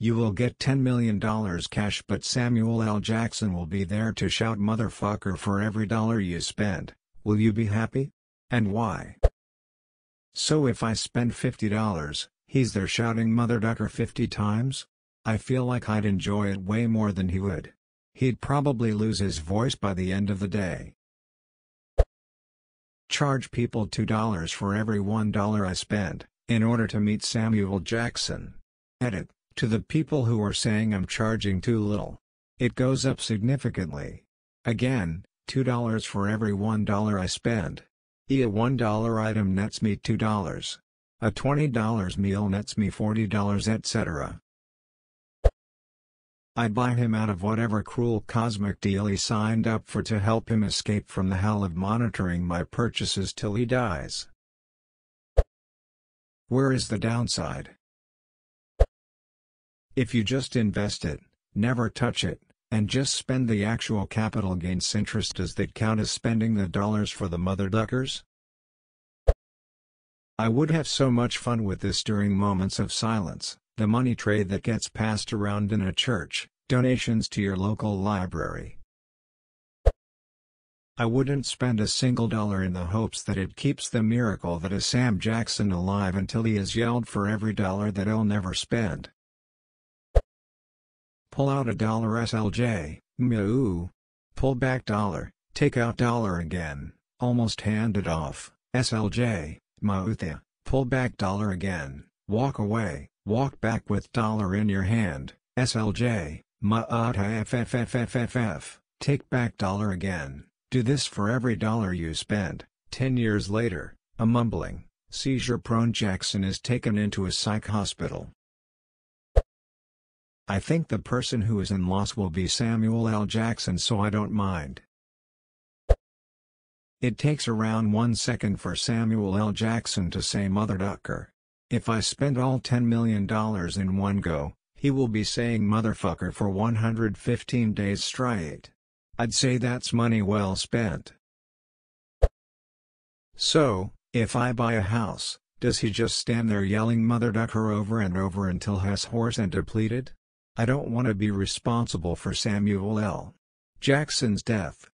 You will get $10 million cash but Samuel L. Jackson will be there to shout motherfucker for every dollar you spend, will you be happy? And why? So if I spend $50, he's there shouting mother ducker 50 times? I feel like I'd enjoy it way more than he would. He'd probably lose his voice by the end of the day. Charge people $2 for every $1 I spend, in order to meet Samuel Jackson. Edit, to the people who are saying I'm charging too little. It goes up significantly. Again, $2 for every $1 I spend. E a $1 item nets me $2. A $20 meal nets me $40 etc. I'd buy him out of whatever cruel cosmic deal he signed up for to help him escape from the hell of monitoring my purchases till he dies. Where is the downside? If you just invest it, never touch it, and just spend the actual capital gains interest does that count as spending the dollars for the mother duckers? I would have so much fun with this during moments of silence, the money tray that gets passed around in a church, donations to your local library. I wouldn't spend a single dollar in the hopes that it keeps the miracle that is Sam Jackson alive until he is yelled for every dollar that I'll never spend. Pull out a dollar SLJ, moo. Pull back dollar, take out dollar again, almost hand it off, SLJ, mautha, pull back dollar again, walk away, walk back with dollar in your hand, SLJ, maata FFFFFF, take back dollar again, do this for every dollar you spend. Ten years later, a mumbling, seizure-prone Jackson is taken into a psych hospital. I think the person who is in loss will be Samuel L. Jackson so I don't mind. It takes around one second for Samuel L. Jackson to say Mother Ducker. If I spend all $10 million in one go, he will be saying motherfucker for 115 days straight. I'd say that's money well spent. So, if I buy a house, does he just stand there yelling mother ducker over and over until has hoarse and depleted? I don't want to be responsible for Samuel L. Jackson's death.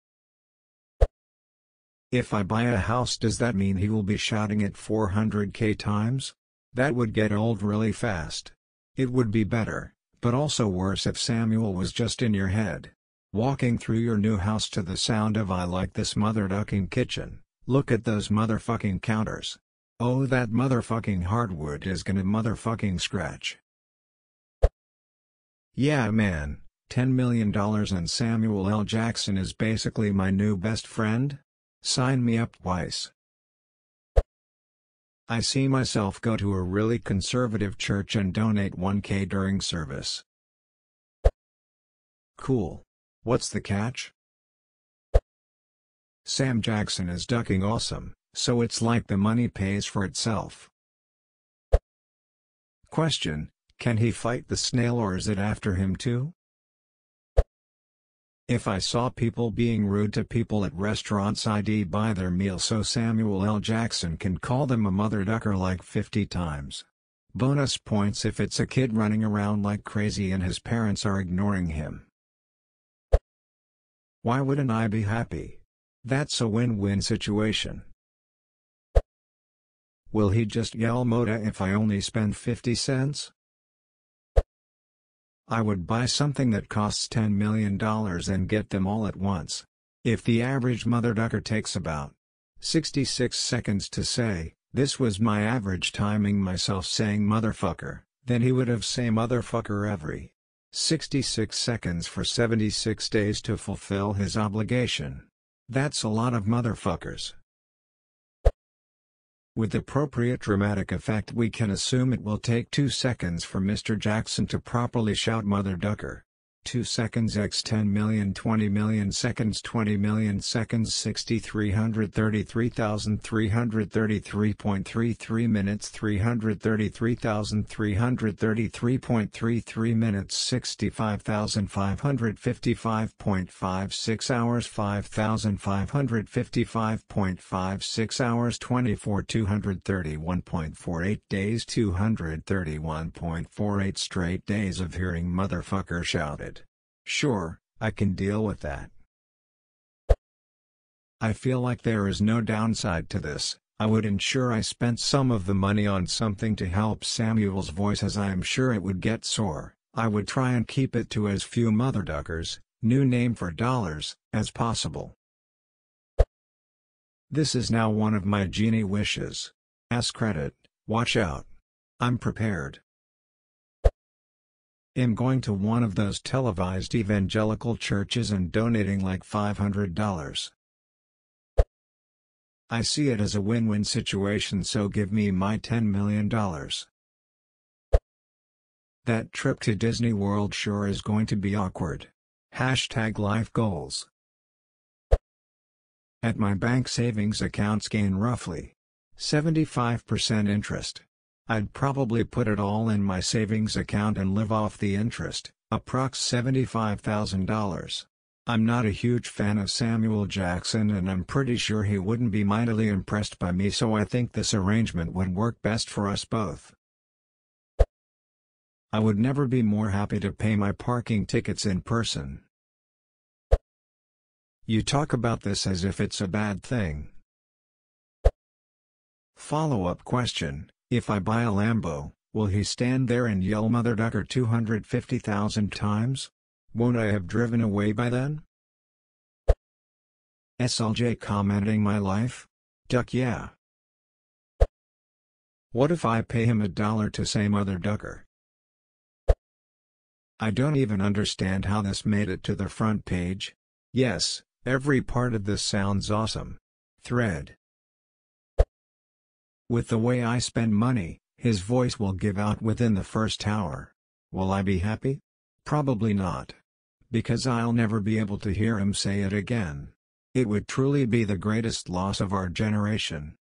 If I buy a house does that mean he will be shouting it 400k times? That would get old really fast. It would be better, but also worse if Samuel was just in your head. Walking through your new house to the sound of I like this mother ducking kitchen, look at those motherfucking counters. Oh that motherfucking hardwood is gonna motherfucking scratch. Yeah man, $10 million and Samuel L. Jackson is basically my new best friend? Sign me up twice. I see myself go to a really conservative church and donate 1k during service. Cool. What's the catch? Sam Jackson is ducking awesome, so it's like the money pays for itself. Question, can he fight the snail or is it after him too? If I saw people being rude to people at restaurants I'd buy their meal so Samuel L. Jackson can call them a mother ducker like 50 times. Bonus points if it's a kid running around like crazy and his parents are ignoring him. Why wouldn't I be happy? That's a win-win situation. Will he just yell Moda if I only spend 50 cents? I would buy something that costs $10 million and get them all at once. If the average mother ducker takes about 66 seconds to say, this was my average timing myself saying motherfucker, then he would have say motherfucker every 66 seconds for 76 days to fulfill his obligation. That's a lot of motherfuckers. With appropriate dramatic effect we can assume it will take 2 seconds for Mr. Jackson to properly shout Mother Ducker. 2 seconds x 10 million 20 million seconds 20 million seconds 633333.33 minutes 333,333.33 minutes 65,555.56 hours 5,555.56 hours 24 231.48 days 231.48 straight days of hearing motherfucker shouted. Sure, I can deal with that. I feel like there is no downside to this, I would ensure I spent some of the money on something to help Samuel's voice as I am sure it would get sore, I would try and keep it to as few motherduckers, new name for dollars, as possible. This is now one of my genie wishes. As credit, watch out. I'm prepared am going to one of those televised evangelical churches and donating like $500. I see it as a win-win situation so give me my $10 million. That trip to Disney World sure is going to be awkward. Hashtag life goals. At my bank savings accounts gain roughly 75% interest. I'd probably put it all in my savings account and live off the interest, approx $75,000. I'm not a huge fan of Samuel Jackson and I'm pretty sure he wouldn't be mightily impressed by me so I think this arrangement would work best for us both. I would never be more happy to pay my parking tickets in person. You talk about this as if it's a bad thing. Follow-up question if I buy a Lambo, will he stand there and yell Mother Ducker 250,000 times? Won't I have driven away by then? SLJ commenting my life? Duck yeah. What if I pay him a dollar to say Mother Ducker? I don't even understand how this made it to the front page. Yes, every part of this sounds awesome. Thread. With the way I spend money, his voice will give out within the first hour. Will I be happy? Probably not. Because I'll never be able to hear him say it again. It would truly be the greatest loss of our generation.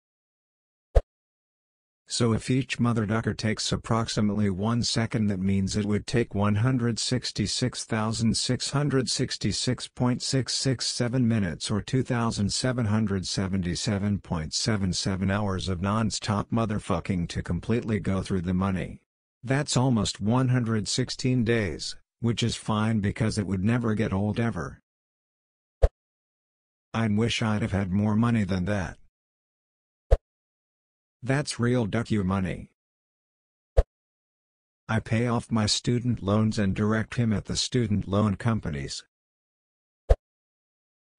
So if each mother ducker takes approximately one second that means it would take 166,666.667 minutes or 2,777.77 hours of non-stop motherfucking to completely go through the money. That's almost 116 days, which is fine because it would never get old ever. I'd wish I'd have had more money than that. That's real duck-you money. I pay off my student loans and direct him at the student loan companies.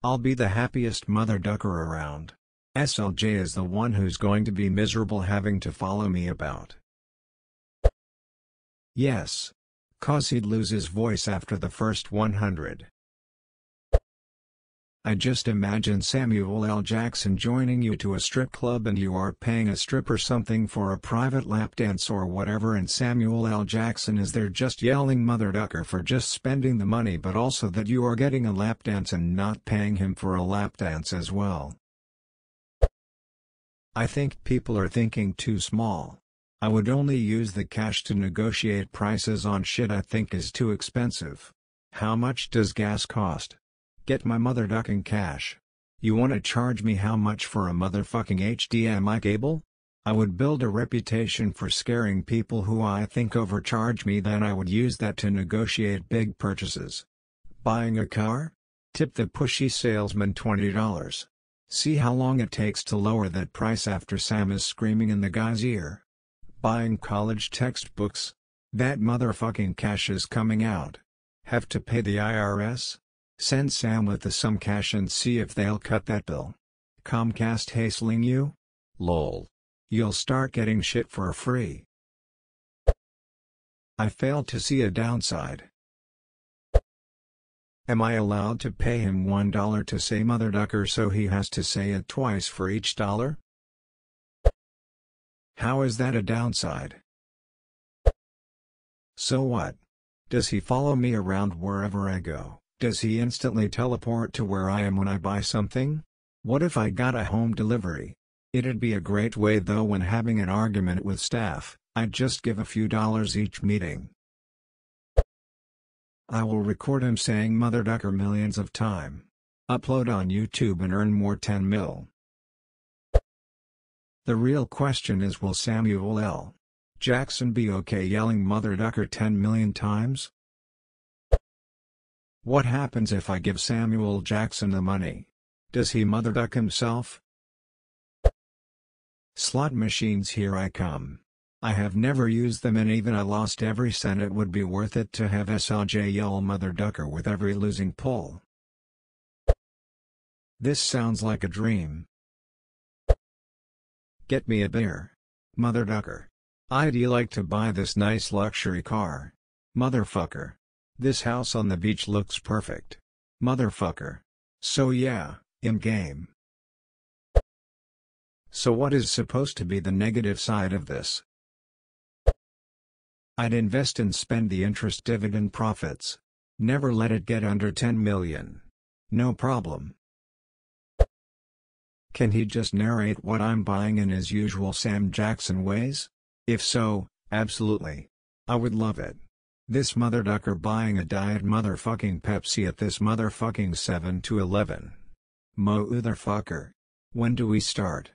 I'll be the happiest mother ducker around. SLJ is the one who's going to be miserable having to follow me about. Yes. Cause he'd lose his voice after the first 100. I just imagine Samuel L. Jackson joining you to a strip club and you are paying a stripper something for a private lap dance or whatever and Samuel L. Jackson is there just yelling mother ducker for just spending the money but also that you are getting a lap dance and not paying him for a lap dance as well. I think people are thinking too small. I would only use the cash to negotiate prices on shit I think is too expensive. How much does gas cost? Get my mother ducking cash. You wanna charge me how much for a motherfucking HDMI cable? I would build a reputation for scaring people who I think overcharge me then I would use that to negotiate big purchases. Buying a car? Tip the pushy salesman $20. See how long it takes to lower that price after Sam is screaming in the guy's ear. Buying college textbooks? That motherfucking cash is coming out. Have to pay the IRS? Send Sam with the some cash and see if they'll cut that bill. Comcast hassling you? Lol. You'll start getting shit for free. I failed to see a downside. Am I allowed to pay him $1 to say mother ducker so he has to say it twice for each dollar? How is that a downside? So what? Does he follow me around wherever I go? Does he instantly teleport to where I am when I buy something? What if I got a home delivery? It'd be a great way though when having an argument with staff, I'd just give a few dollars each meeting. I will record him saying Mother Ducker millions of time. Upload on YouTube and earn more 10 mil. The real question is will Samuel L. Jackson be okay yelling Mother Ducker 10 million times? What happens if I give Samuel Jackson the money? Does he Mother Duck himself? Slot machines here I come. I have never used them and even I lost every cent it would be worth it to have SLJ yell Mother Ducker with every losing pull. This sounds like a dream. Get me a beer. Mother Ducker. I'd like to buy this nice luxury car. Motherfucker. This house on the beach looks perfect. Motherfucker. So yeah, in game. So what is supposed to be the negative side of this? I'd invest and spend the interest dividend profits. Never let it get under 10 million. No problem. Can he just narrate what I'm buying in his usual Sam Jackson ways? If so, absolutely. I would love it. This mother ducker buying a diet motherfucking Pepsi at this motherfucking 7 to 11. Mo motherfucker. When do we start?